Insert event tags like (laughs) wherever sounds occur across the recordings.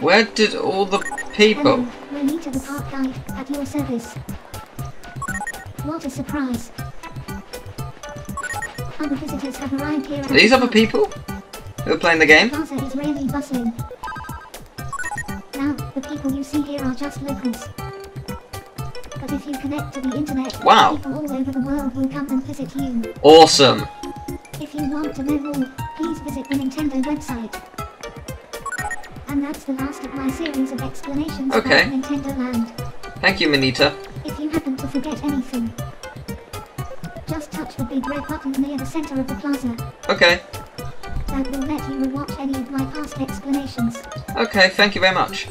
Where did all the people? Hello, Monita the park guide, at your service. What a surprise. Other visitors have arrived here Are these other people who are playing the game? Plaza is really bustling. Now, the people you see here are just locals. But if you connect to the internet, Wow. people all over the world will come and visit you. Awesome. If you want to know more, please visit the Nintendo website. And that's the last of my series of explanations Okay. about Nintendo Land. Thank you, Monita. If you happen to forget anything, just touch the big red button near the center of the plaza. Okay. That will let you rewatch any of my past explanations. Okay, thank you very much.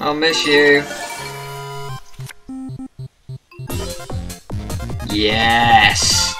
I'll miss you. Yes!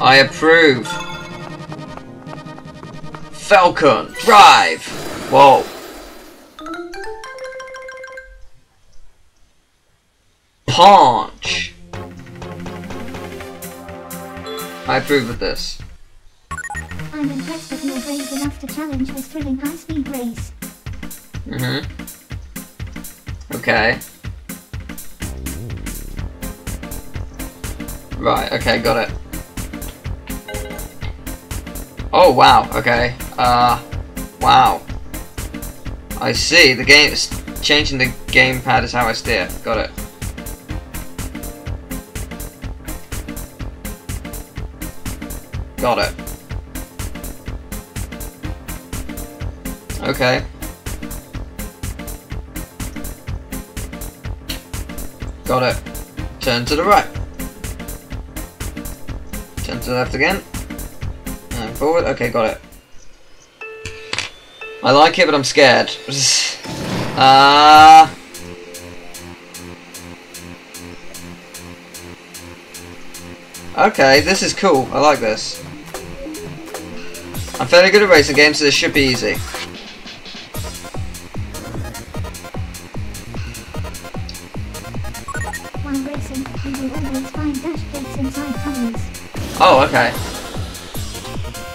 I approve. Falcon, drive! Whoa. Punch! I approve of this. I'm impressed that you're brave enough to challenge this thrilling high-speed race. Mm-hmm. Okay. Right, okay, got it. Oh, wow, okay. Uh, wow. I see, the game is changing the gamepad is how I steer. Got it. Got it. Okay. Got it. Turn to the right. Turn to the left again. And forward. Okay, got it. I like it, but I'm scared. Ah. (sighs) okay, this is cool. I like this. I'm fairly good at racing games, so this should be easy. While racing, you will always find dash gates inside tunnels. Oh, okay.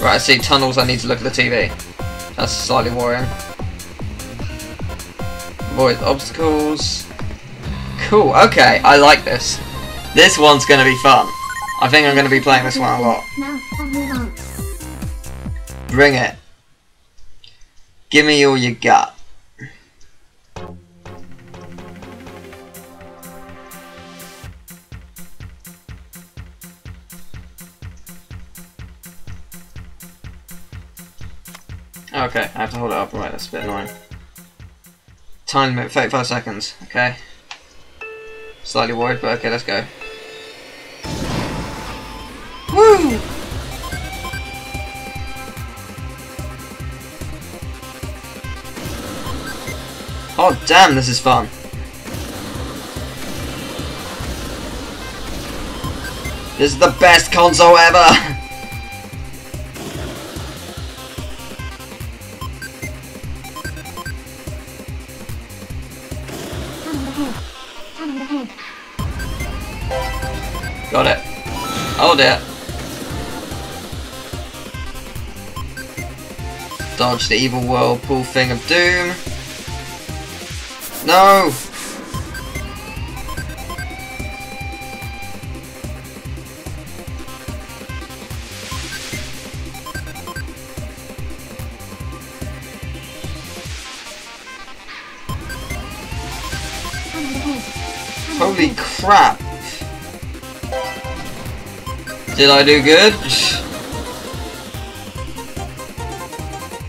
Right, I see tunnels, I need to look at the TV. That's slightly worrying. Avoid obstacles. Cool, okay, I like this. This one's gonna be fun. I think I'm gonna be playing this one a lot. Bring it. Give me all you got. Okay, I have to hold it up. Right, that's a bit annoying. Time limit 35 seconds. Okay. Slightly worried, but okay, let's go. Woo! Oh damn, this is fun. This is the best console ever! (laughs) Dodge the evil whirlpool thing of doom. No! Holy crap! Did I do good?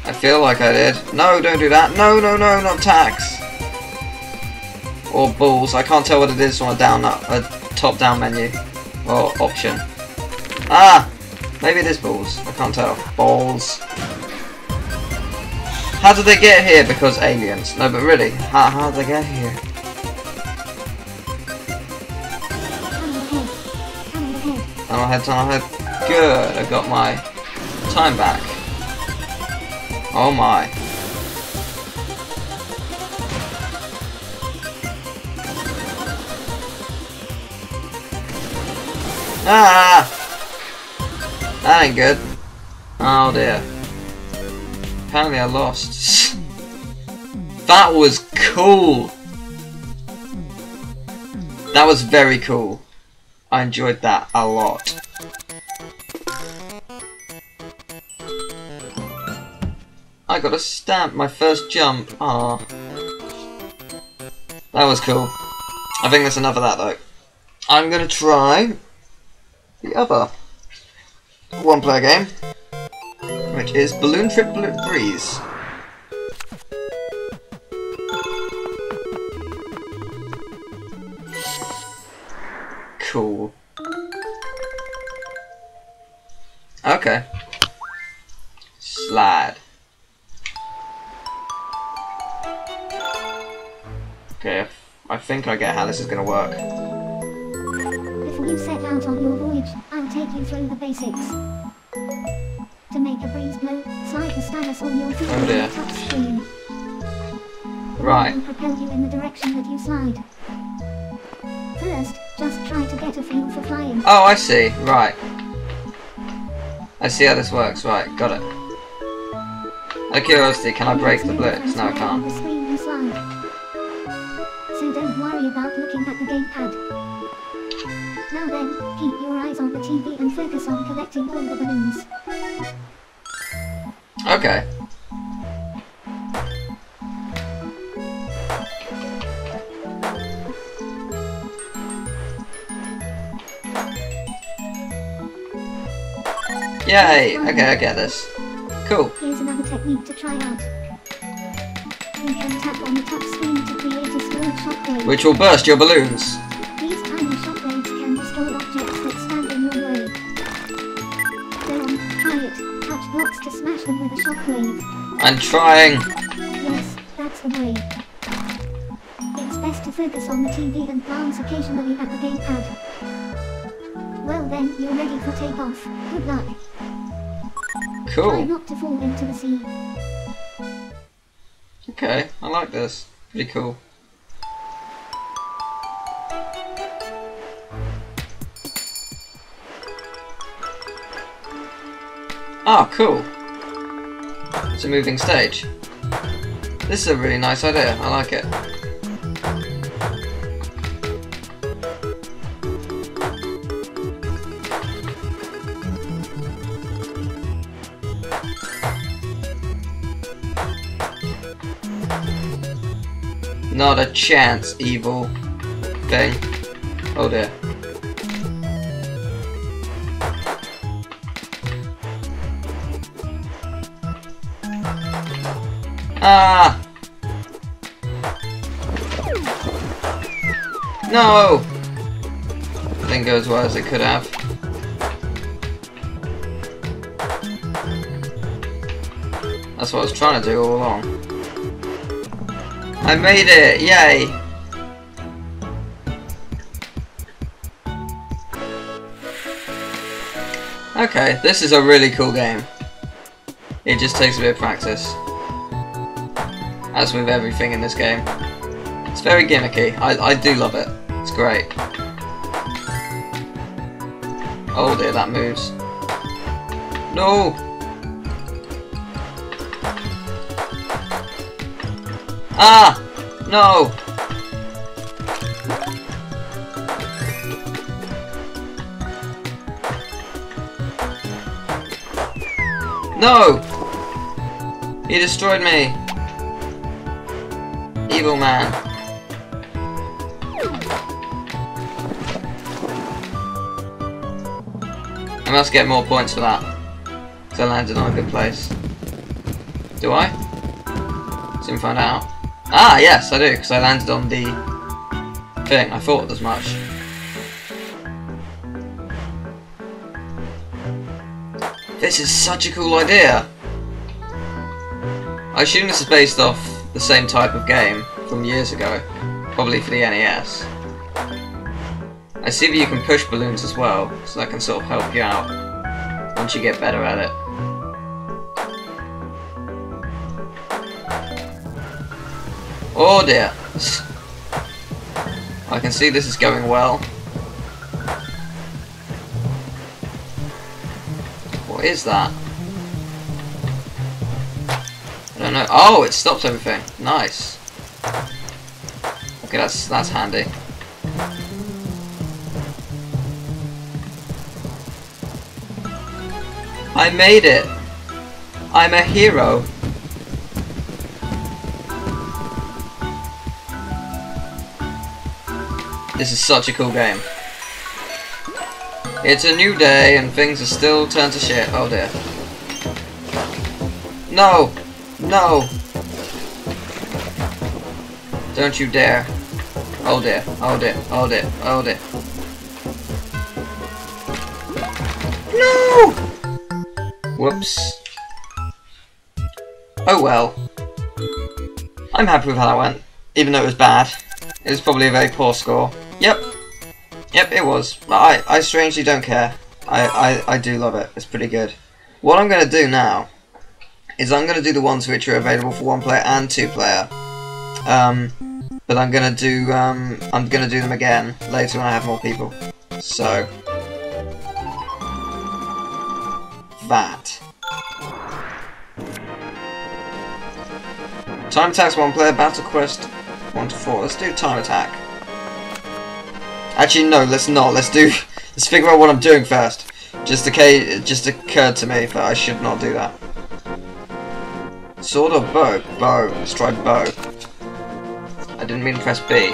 I feel like I did. No, don't do that. No, no, no, not tax. Or balls. I can't tell what it is on a down, a top-down menu or option. Ah, maybe it is balls. I can't tell. Balls. How did they get here? Because aliens. No, but really, how, how did they get here? Tunnel ahead, tunnel ahead. Good, I got my time back. Oh my. Ah! That ain't good. Oh dear. Apparently I lost. (laughs) that was cool! That was very cool. I enjoyed that a lot. I got a stamp, my first jump. Ah, That was cool. I think there's enough of that though. I'm gonna try the other one player game, which is Balloon Trip Breeze. Okay. Slide. Okay, I think I get how this is gonna work. Before you set out on your voyage, I'll take you through the basics. To make a breeze blow, slide the stylus on your feet Oh dear. screen. Right. will propel you in the direction that you slide. First, just try to get a feel for flying. Oh, I see. Right. I see how this works. Right, got it. Out of curiosity, can I break the blitz? No, I can't. The screen you slide. So don't worry about looking at the gamepad. Now then, keep your eyes on the TV and focus on collecting all the balloons. Okay. Yay! Okay, I get this. Cool. Here's another technique to try out. You can tap on the touch screen to create a stored shockwave. Which will burst your balloons. These tiny shockwaves can destroy objects that stand in your way. Go on, try it. Touch blocks to smash them with a shockwave. I'm trying. Yes, that's the way. It's best to focus on the TV and glance occasionally at the gamepad. Well then, you're ready for takeoff. Good luck. Try Cool. not to fall into the sea. Okay, I like this. Pretty cool. Ah, cool. It's a moving stage. This is a really nice idea. I like it. Not a chance, evil thing. Oh dear. Ah! No! Didn't go as well as it could have. That's what I was trying to do all along. I made it! Yay! Okay, this is a really cool game. It just takes a bit of practice. As with everything in this game. It's very gimmicky. I, I do love it. It's great. Oh dear, that moves. No! Ah! No! No! He destroyed me! Evil man. I must get more points for that. Because I landed on a good place. Do I? Soon find out. Ah, yes, I do, because I landed on the thing. I thought as much. This is such a cool idea. I assume this is based off the same type of game from years ago, probably for the NES. I see that you can push balloons as well, so that can sort of help you out once you get better at it. Oh dear. I can see this is going well. What is that? I don't know. Oh, it stops everything. Nice. Okay, that's that's handy. I made it. I'm a hero. This is such a cool game. It's a new day and things are still turned to shit. Oh dear. No! No! Don't you dare. Oh dear, oh dear, oh dear, oh dear. No! Whoops. Oh well. I'm happy with how that went, even though it was bad. It was probably a very poor score. Yep. Yep, it was. I, I strangely don't care. I, I, I do love it. It's pretty good. What I'm going to do now is I'm going to do the ones which are available for one player and two player. Um, but I'm going to do um, I'm going to do them again later when I have more people. So that. Time attacks one player, battle quest one to four. Let's do time attack. Actually, no, let's not. Let's do. (laughs) Let's figure out what I'm doing first. Just okay, it just occurred to me that I should not do that. Sword or bow? Bow. Let's try bow. I didn't mean to press B.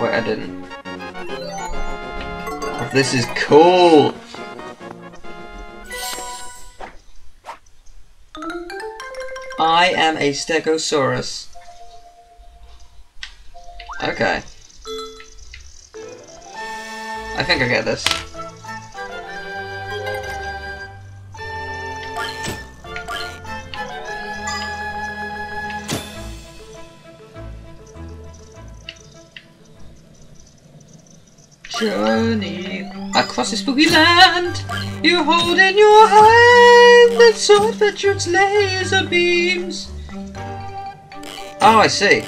Wait, I didn't. Oh, this is cool! I am a Stegosaurus. Okay. I think I get this. Journey across the spooky land, you hold in your hand that sword that shoots laser beams. Oh, I see.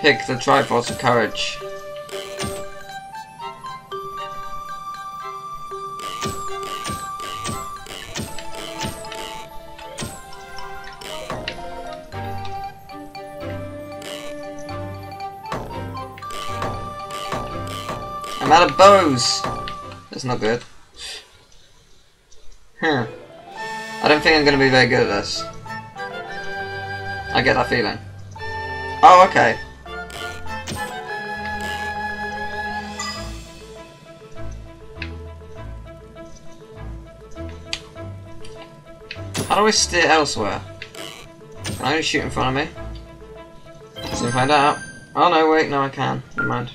Pick the Triforce of Courage. I'm out of bows! That's not good. Hmm. I don't think I'm going to be very good at this. I get that feeling. Oh, okay. Do I steer elsewhere? Can I shoot in front of me? Let's find out. Oh no, wait, no I can. Never mind.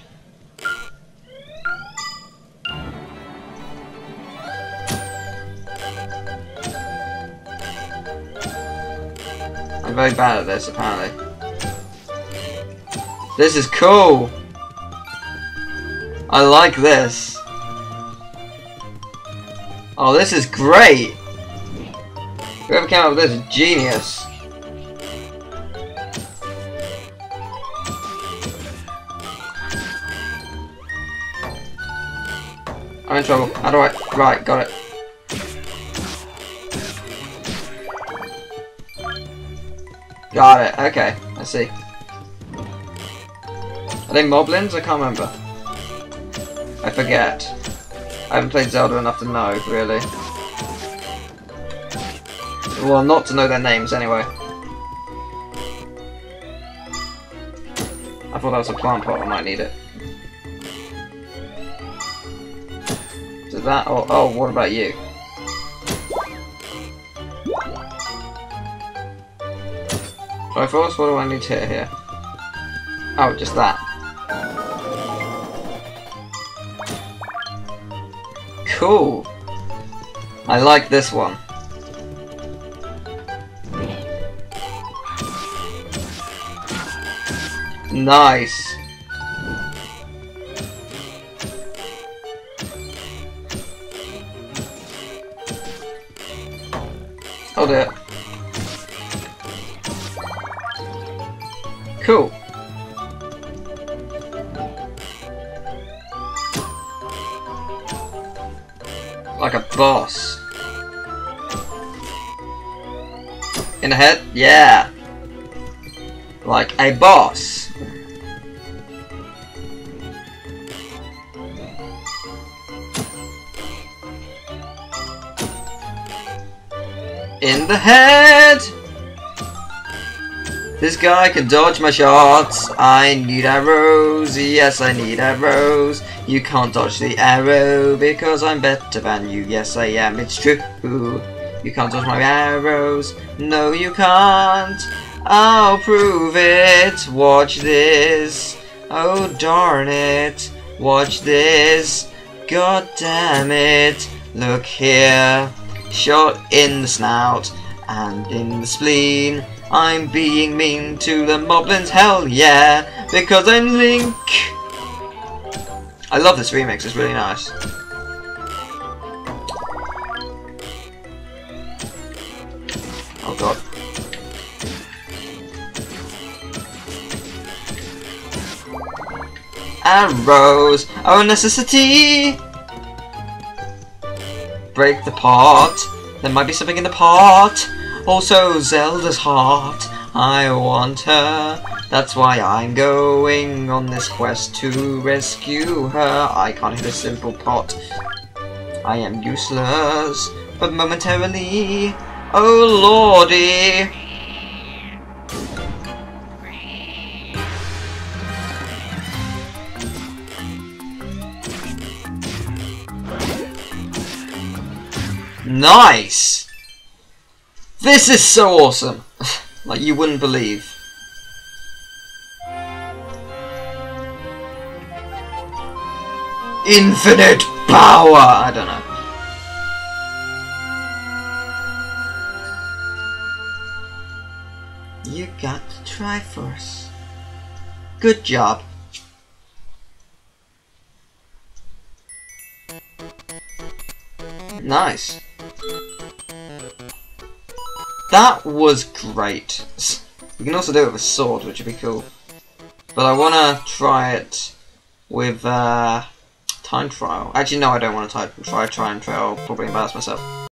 I'm very bad at this, apparently. This is cool! I like this. Oh, this is great! Whoever came up with this is genius. I'm in trouble. How do I... Right, got it. Got it, okay. I see. Are they moblins? I can't remember. I forget. I haven't played Zelda enough to know, really. Well, not to know their names, anyway. I thought that was a plant pot, I might need it. Is that... Oh, oh, what about you? Triforce, what do I need to hit here? Oh, just that. Cool! I like this one. Nice. Hold it. Cool. Like a boss. In the head? Yeah. Like a boss. In the head! This guy can dodge my shots. I need arrows. Yes, I need arrows. You can't dodge the arrow because I'm better than you. Yes, I am. It's true. You can't dodge my arrows. No, you can't. I'll prove it. Watch this. Oh, darn it. Watch this. God damn it. Look here. Shot in the snout and in the spleen. I'm being mean to the moblins, hell yeah, because I'm Link. I love this remix, it's really nice. Oh god. Arrows are a oh, necessity! Break the pot. There might be something in the pot. Also, Zelda's heart. I want her. That's why I'm going on this quest to rescue her. I can't hit a simple pot. I am useless, but momentarily. Oh lordy! Nice! This is so awesome! (laughs) like you wouldn't believe. Infinite power! I don't know. You got the Triforce. Good job. Nice. That was great. You can also do it with a sword, which would be cool. But I want to try it with uh, time trial. Actually, no, I don't want to try, try time trial. Probably embarrass myself.